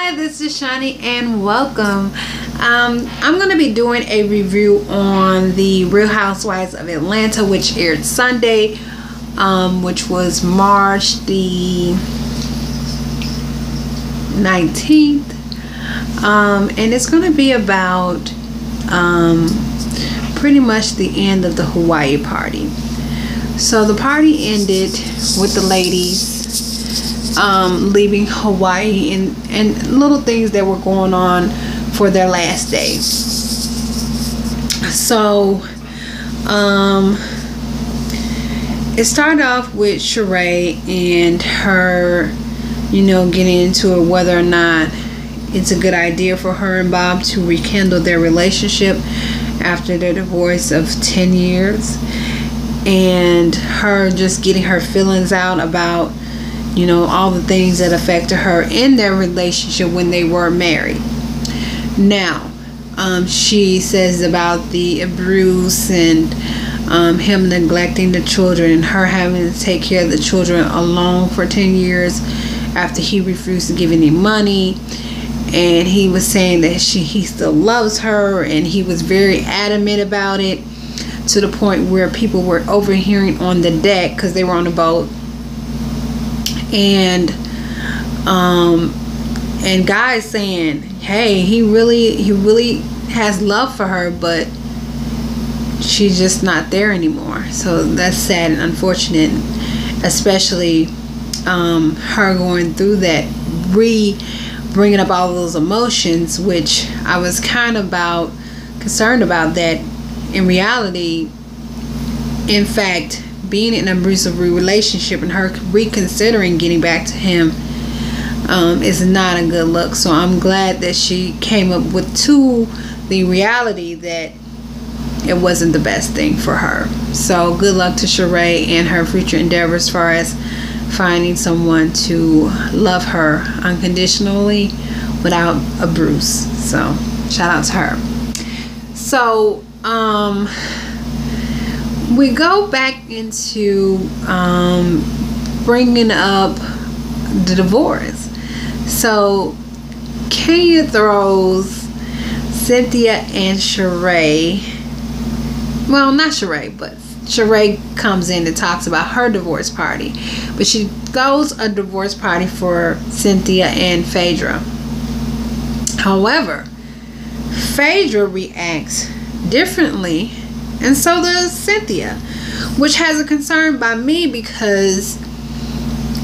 Hi, this is Shonnie and welcome. Um, I'm going to be doing a review on the Real Housewives of Atlanta, which aired Sunday, um, which was March the 19th. Um, and it's going to be about um, pretty much the end of the Hawaii party. So the party ended with the ladies um, leaving Hawaii and, and little things that were going on for their last day. So, um, it started off with Sheree and her, you know, getting into it whether or not it's a good idea for her and Bob to rekindle their relationship after their divorce of 10 years and her just getting her feelings out about you know, all the things that affected her in their relationship when they were married. Now, um, she says about the abuse and um, him neglecting the children and her having to take care of the children alone for 10 years after he refused to give any money and he was saying that she he still loves her and he was very adamant about it to the point where people were overhearing on the deck because they were on the boat and um and guys saying hey he really he really has love for her but she's just not there anymore. So that's sad and unfortunate especially um her going through that re bringing up all those emotions which i was kind of about concerned about that in reality. In fact being in an abusive relationship and her reconsidering getting back to him um, is not a good look. So I'm glad that she came up with to the reality that it wasn't the best thing for her. So good luck to Sheree and her future endeavors as far as finding someone to love her unconditionally without a bruise. So shout out to her. So um we go back into um, bringing up the divorce. So Kenya throws Cynthia and Sheree. Well, not Sheree, but Sheree comes in and talks about her divorce party. But she throws a divorce party for Cynthia and Phaedra. However, Phaedra reacts differently and so does Cynthia, which has a concern by me because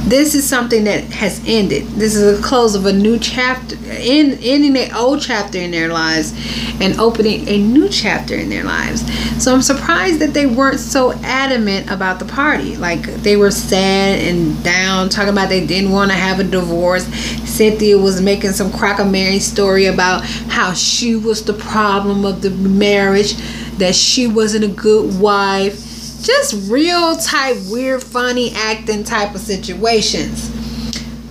this is something that has ended. This is a close of a new chapter, in ending an old chapter in their lives and opening a new chapter in their lives. So I'm surprised that they weren't so adamant about the party. Like they were sad and down, talking about they didn't want to have a divorce. Cynthia was making some crack of Mary story about how she was the problem of the marriage that she wasn't a good wife. Just real type, weird, funny acting type of situations.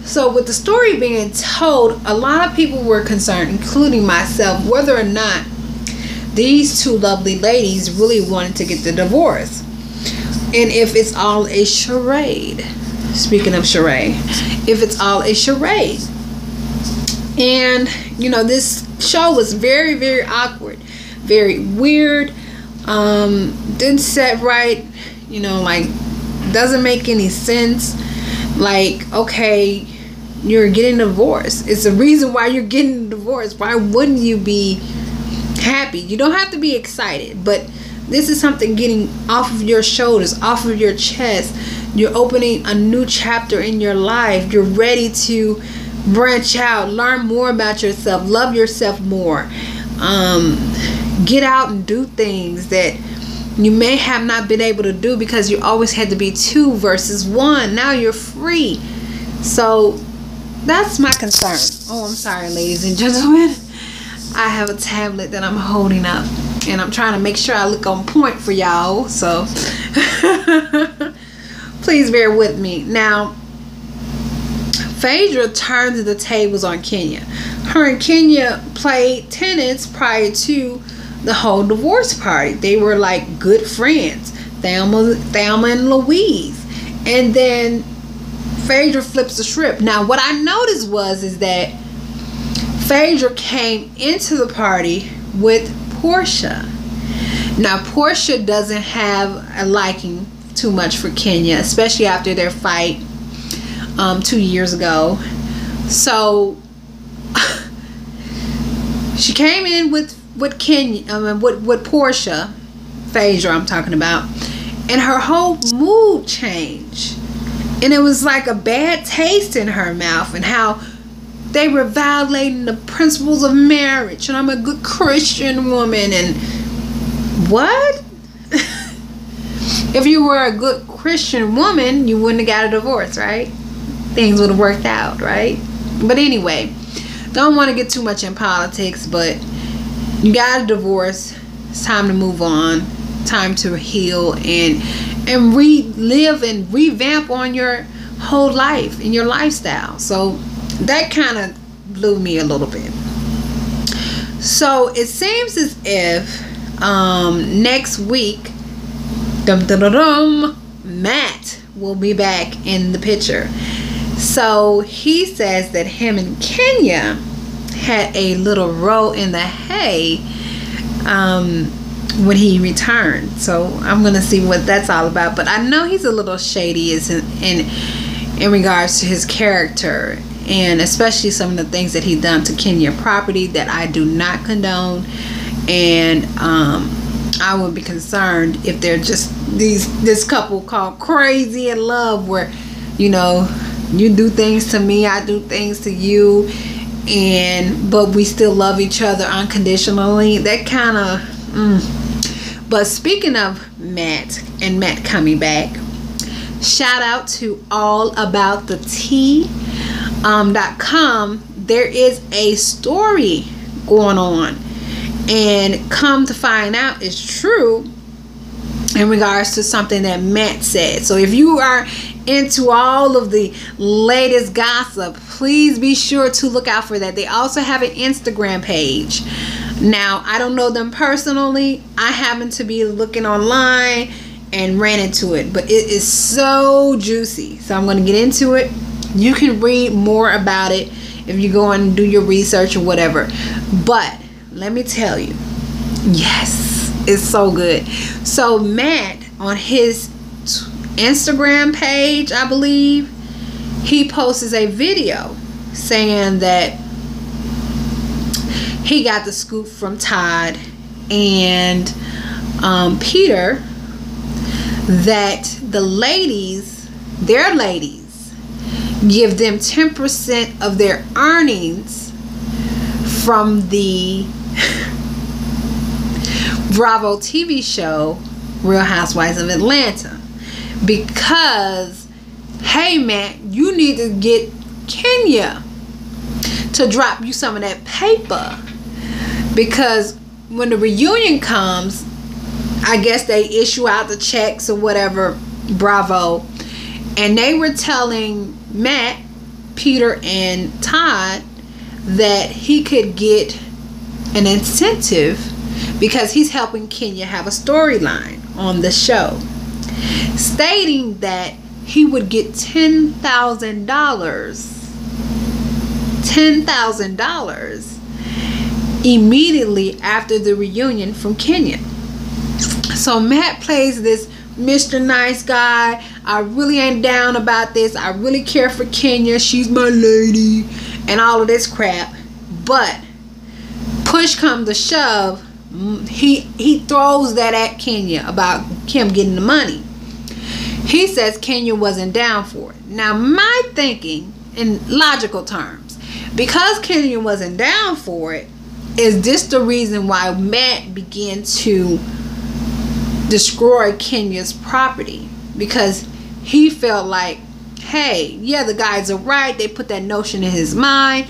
So, with the story being told, a lot of people were concerned, including myself, whether or not these two lovely ladies really wanted to get the divorce. And if it's all a charade. Speaking of charade, if it's all a charade. And, you know, this show was very, very awkward very weird. Um, didn't set right. You know, like doesn't make any sense. Like, okay, you're getting divorced. It's the reason why you're getting divorced. Why wouldn't you be happy? You don't have to be excited, but this is something getting off of your shoulders, off of your chest. You're opening a new chapter in your life. You're ready to branch out, learn more about yourself, love yourself more. Um, get out and do things that you may have not been able to do because you always had to be two versus one. Now you're free. So that's my concern. Oh, I'm sorry, ladies and gentlemen. I have a tablet that I'm holding up and I'm trying to make sure I look on point for y'all. So please bear with me. Now, Phaedra turned the tables on Kenya. Her and Kenya played tennis prior to the whole divorce party. They were like good friends, Thelma, Thelma and Louise. And then Phaedra flips the script. Now, what I noticed was is that Phaedra came into the party with Porsha. Now, Porsha doesn't have a liking too much for Kenya, especially after their fight um, two years ago. So she came in with with Kenya, I mean, with with Porsha, Phaedra, I'm talking about, and her whole mood changed, and it was like a bad taste in her mouth, and how they were violating the principles of marriage, and I'm a good Christian woman, and what? if you were a good Christian woman, you wouldn't have got a divorce, right? Things would have worked out, right? But anyway, don't want to get too much in politics, but you got a divorce. It's time to move on. Time to heal and and relive and revamp on your whole life and your lifestyle. So that kind of blew me a little bit. So it seems as if um, next week, dum dum dum Matt will be back in the picture. So he says that him and Kenya had a little roll in the hay um, when he returned. So I'm gonna see what that's all about. But I know he's a little shady is in, in in regards to his character and especially some of the things that he done to Kenya property that I do not condone and um, I would be concerned if they're just these this couple called crazy in love where you know you do things to me I do things to you and but we still love each other unconditionally that kind of mm. but speaking of Matt and Matt coming back shout out to all about the tea um, .com there is a story going on and come to find out it's true in regards to something that Matt said. So if you are into all of the latest gossip please be sure to look out for that. They also have an Instagram page. Now I don't know them personally. I happen to be looking online and ran into it but it is so juicy. So I'm going to get into it. You can read more about it if you go and do your research or whatever. But let me tell you, yes, it's so good. So Matt on his Instagram page, I believe, he posts a video saying that he got the scoop from Todd and um, Peter that the ladies, their ladies, give them 10% of their earnings from the Bravo TV show Real Housewives of Atlanta. Because hey man you need to get Kenya to drop you some of that paper. Because when the reunion comes I guess they issue out the checks or whatever Bravo. And they were telling Matt, Peter, and Todd that he could get an incentive because he's helping Kenya have a storyline on the show, stating that he would get $10,000. $10,000 immediately after the reunion from Kenya. So Matt plays this Mr. Nice Guy. I really ain't down about this. I really care for Kenya. She's my lady. And all of this crap. But push comes to shove, he he throws that at Kenya about him getting the money. He says Kenya wasn't down for it. Now my thinking in logical terms, because Kenya wasn't down for it, is this the reason why Matt began to destroy Kenya's property because he felt like, hey, yeah, the guys are right. They put that notion in his mind.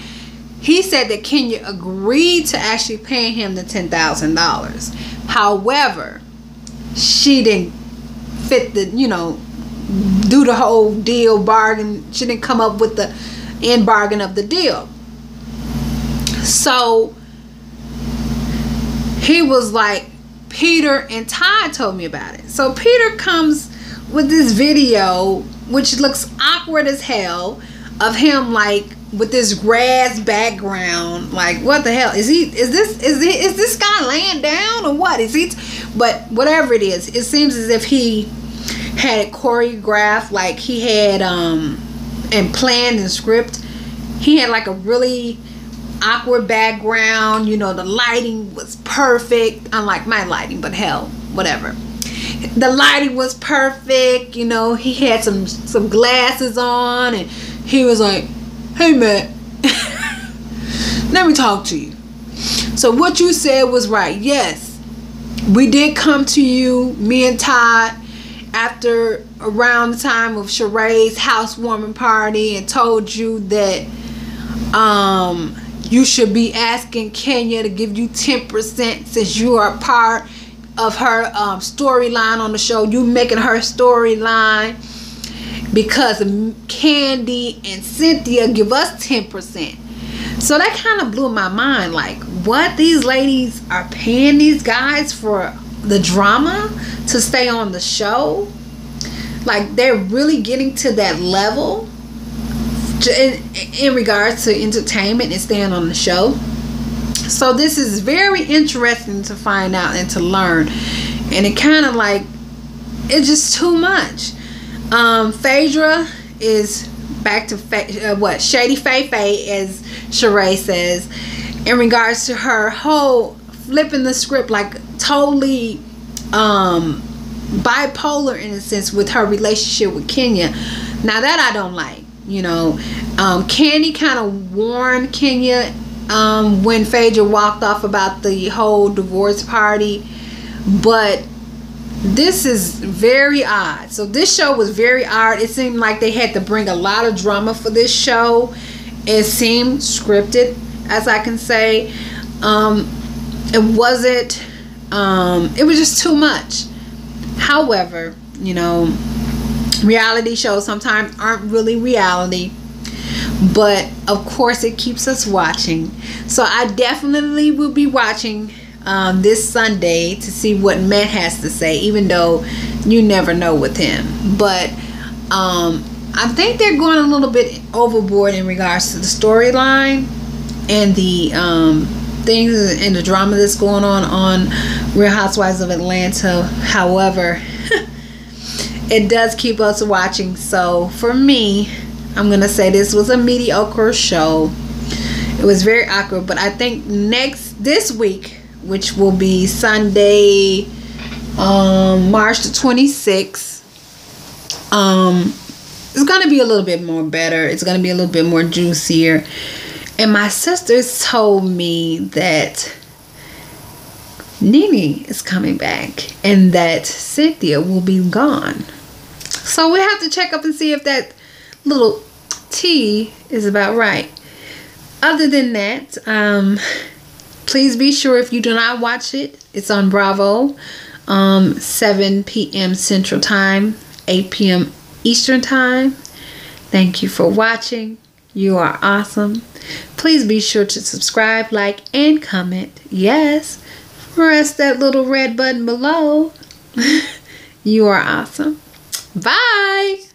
He said that Kenya agreed to actually pay him the $10,000. However, she didn't fit the, you know, do the whole deal bargain. She didn't come up with the end bargain of the deal. So he was like, Peter and Todd told me about it. So Peter comes with this video, which looks awkward as hell, of him like with this grass background. Like, what the hell is he? Is this is he? Is this guy laying down or what? Is he? But whatever it is, it seems as if he had it choreographed. Like he had um and planned and script. He had like a really awkward background. You know, the lighting was perfect. Unlike my lighting, but hell, whatever. The lighting was perfect. You know, he had some some glasses on, and he was like, "Hey, Matt, let me talk to you." So what you said was right. Yes, we did come to you, me and Todd, after around the time of Sheree's housewarming party, and told you that um you should be asking Kenya to give you 10% since you are part of her um, storyline on the show. You making her storyline because Kandi and Cynthia give us 10%. So that kind of blew my mind. Like, what? These ladies are paying these guys for the drama to stay on the show? Like, they're really getting to that level in, in regards to entertainment and staying on the show. So this is very interesting to find out and to learn. And it kind of like it's just too much. Um Phaedra is back to uh, what Shady Phea Phea as Sheree says in regards to her whole flipping the script like totally um bipolar in a sense with her relationship with Kenya. Now that I don't like you know um, Kandi kind of warned Kenya um, when Phaedra walked off about the whole divorce party but this is very odd. So this show was very odd. It seemed like they had to bring a lot of drama for this show. It seemed scripted as I can say. Um, it wasn't um, it was just too much. However you know reality shows sometimes aren't really reality but of course it keeps us watching. So i definitely will be watching um, this sunday to see what matt has to say even though you never know with him but um, i think they're going a little bit overboard in regards to the storyline and the um, things and the drama that's going on on real housewives of atlanta however it does keep us watching. So for me, I'm gonna say this was a mediocre show. It was very awkward, but I think next this week, which will be Sunday, um, March the 26th, um, it's gonna be a little bit more better. It's gonna be a little bit more juicier. And my sisters told me that Nene is coming back and that Cynthia will be gone. So we have to check up and see if that little T is about right. Other than that, um, please be sure if you do not watch it, it's on Bravo, um, 7 p.m. Central Time, 8 p.m. Eastern Time. Thank you for watching. You are awesome. Please be sure to subscribe, like, and comment. Yes, press that little red button below. you are awesome. Bye.